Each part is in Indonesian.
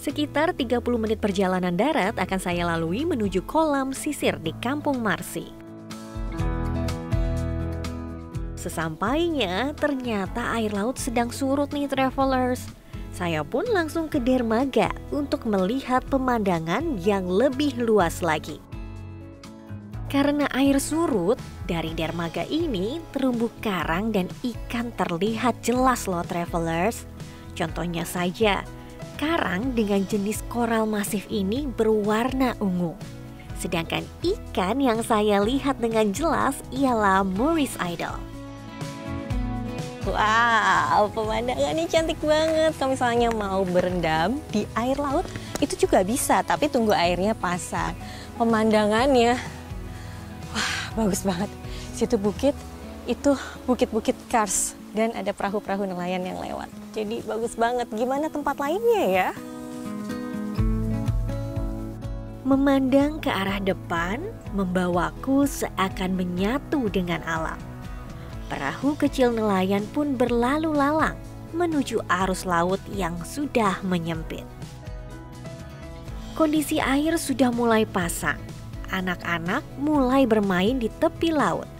Sekitar 30 menit perjalanan darat akan saya lalui menuju kolam sisir di Kampung Marsi. Sesampainya, ternyata air laut sedang surut nih travelers. Saya pun langsung ke dermaga untuk melihat pemandangan yang lebih luas lagi. Karena air surut, dari dermaga ini terumbu karang dan ikan terlihat jelas loh travelers. Contohnya saja, Karang dengan jenis koral masif ini berwarna ungu. Sedangkan ikan yang saya lihat dengan jelas ialah Morris Idol. Wow, pemandangannya cantik banget. Kalau misalnya mau berendam di air laut, itu juga bisa, tapi tunggu airnya pasang. Pemandangannya, wah bagus banget. Situ bukit, itu bukit-bukit Kars dan ada perahu-perahu nelayan yang lewat. Jadi bagus banget. Gimana tempat lainnya ya? Memandang ke arah depan membawaku seakan menyatu dengan alam. Perahu kecil nelayan pun berlalu lalang menuju arus laut yang sudah menyempit. Kondisi air sudah mulai pasang. Anak-anak mulai bermain di tepi laut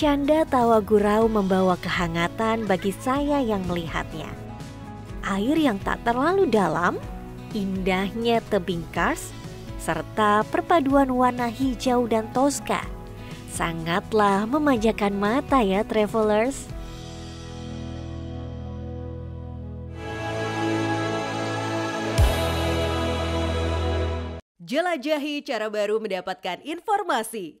Canda tawa gurau membawa kehangatan bagi saya yang melihatnya. Air yang tak terlalu dalam, indahnya tebing kars, serta perpaduan warna hijau dan toska. Sangatlah memanjakan mata ya travelers. Jelajahi cara baru mendapatkan informasi.